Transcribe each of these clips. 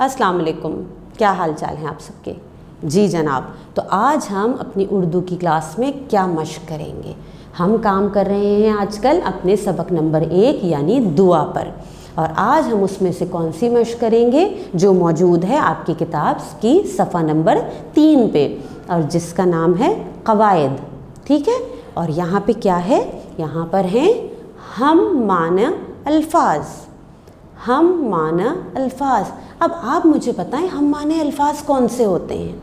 अस्सलाम वालेकुम, क्या हाल चाल हैं आप सबके? जी जनाब तो आज हम अपनी उर्दू की क्लास में क्या मश्क करेंगे? हम काम कर रहे हैं आजकल अपने सबक नंबर एक, यानी दुआ पर। और आज हम उसमें से कौन सी मश्क करेंगे? जो मौजूद है आपकी किताब की सफ़ा नंबर तीन पे, और जिसका नाम है कवायद। ठीक है? और यहाँ पे क्या है? यहाँ पर हैं हम माना अल्फाज। हम माना अल्फाज। अब आप मुझे बताएँ, हम माने अल्फाज कौन से होते हैं?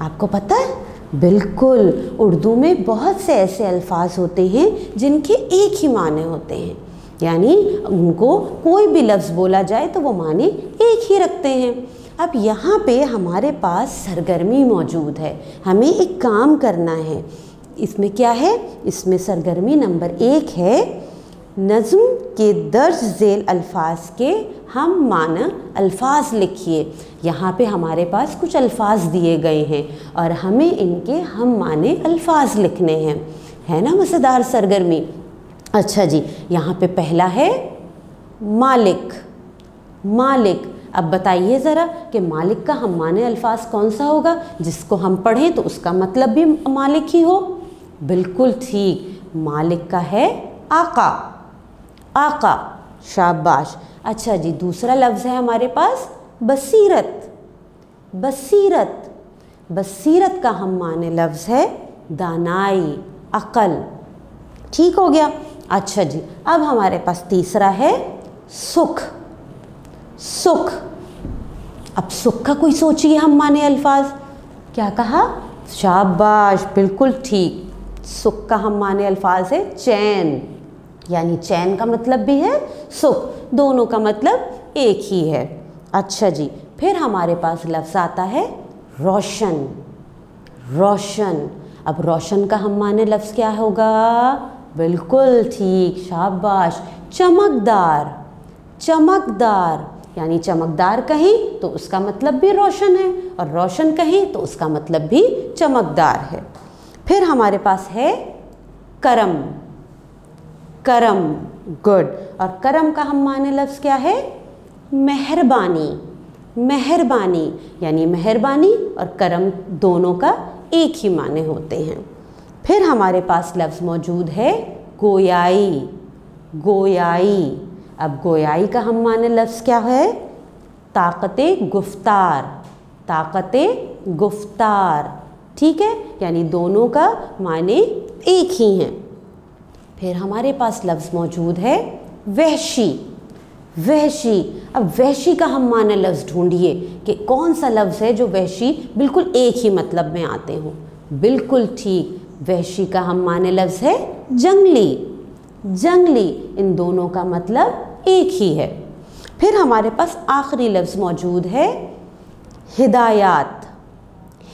आपको पता है? बिल्कुल, उर्दू में बहुत से ऐसे अल्फाज होते हैं जिनके एक ही माने होते हैं। यानी उनको कोई भी लफ्ज़ बोला जाए तो वो माने एक ही रखते हैं। अब यहाँ पे हमारे पास सरगर्मी मौजूद है। हमें एक काम करना है। इसमें क्या है? इसमें सरगर्मी नंबर एक है नज़म के दर्ज झेल अल्फाज के हम माना अल्फाज लिखिए। यहाँ पे हमारे पास कुछ अल्फाज दिए गए हैं और हमें इनके हम माने अल्फाज लिखने हैं। है ना मज़ेदार सरगर्मी? अच्छा जी, यहाँ पे पहला है मालिक। मालिक, अब बताइए ज़रा कि मालिक का हम माने अल्फाज कौन सा होगा? जिसको हम पढ़ें तो उसका मतलब भी मालिक ही हो। बिल्कुल ठीक, मालिक का है आका। आका, शाबाश। अच्छा जी, दूसरा लफ्ज़ है हमारे पास, बसीरत। बसीरत। बसीरत का हम माने लफ्ज़ है दानाई, अकल। ठीक हो गया? अच्छा जी, अब हमारे पास तीसरा है सुख। सुख। अब सुख का कोई सोचिए हम माने अल्फाज। क्या कहा? शाबाश, बिल्कुल ठीक। सुख का हम माने अल्फाज है चैन। यानी चैन का मतलब भी है, सुख। दोनों का मतलब एक ही है। अच्छा जी, फिर हमारे पास लफ्ज़ आता है रोशन। रोशन। अब रोशन का हम माने लफ्ज़ क्या होगा? बिल्कुल ठीक, शाबाश। चमकदार। चमकदार। यानी चमकदार कहीं तो उसका मतलब भी रोशन है और रोशन कहीं तो उसका मतलब भी चमकदार है। फिर हमारे पास है करम। करम गुड और करम का हम माने लफ्ज़ क्या है? मेहरबानी मेहरबानी, यानी मेहरबानी और करम दोनों का एक ही माने होते हैं। फिर हमारे पास लफ्ज़ मौजूद है गोयाई गोयाई। अब गोयाई का हम माने लफ्ज़ क्या है? ताकत गुफ्तार ताकत गुफ्तार। ठीक है? यानी दोनों का माने एक ही हैं। फिर हमारे पास लफ्ज़ मौजूद है वहशी। वहशी। अब वहशी का हम माने लफ्ज़ ढूंढिए कि कौन सा लफ्ज़ है जो वहशी बिल्कुल एक ही मतलब में आते हों। बिल्कुल ठीक, वहशी का हम माने लफ्ज़ है जंगली। जंगली, इन दोनों का मतलब एक ही है। फिर हमारे पास आखिरी लफ्ज़ मौजूद है हिदायत।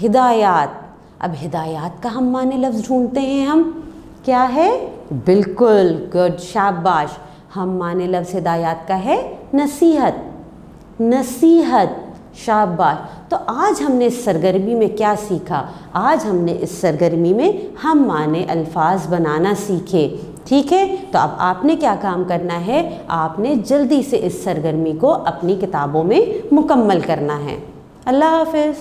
हिदायत। अब हिदायत का हम माने लफ्ज़ ढूंढते हैं हम। क्या है? बिल्कुल गुड शाबाश। हम माने लफ्ज़ हिदायत का है नसीहत। नसीहत, शाबाश। तो आज हमने इस सरगर्मी में क्या सीखा? आज हमने इस सरगर्मी में हम माने अल्फाज बनाना सीखे। ठीक है? तो अब आपने क्या काम करना है? आपने जल्दी से इस सरगर्मी को अपनी किताबों में मुकम्मल करना है। अल्लाह हाफिज़।